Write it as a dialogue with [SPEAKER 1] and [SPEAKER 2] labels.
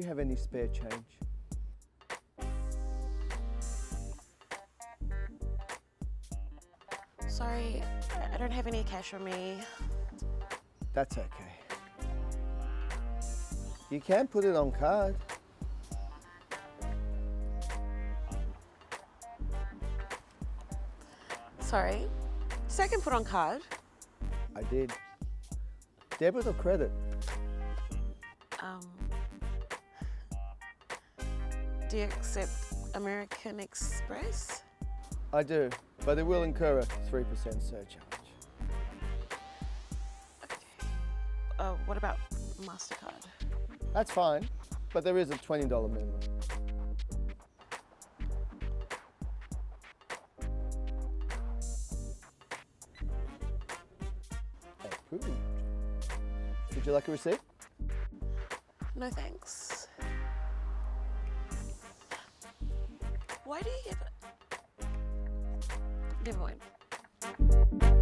[SPEAKER 1] you have any spare change?
[SPEAKER 2] Sorry, I don't have any cash on me.
[SPEAKER 1] That's okay. You can put it on card.
[SPEAKER 2] Sorry. Second put on card.
[SPEAKER 1] I did. Debit or credit?
[SPEAKER 2] Um, do you accept American Express?
[SPEAKER 1] I do, but it will incur a 3% surcharge.
[SPEAKER 2] Okay. Uh, what about MasterCard?
[SPEAKER 1] That's fine, but there is a $20 minimum. Approved. Would you like a receipt?
[SPEAKER 2] No thanks. Why do you give it? Never mind.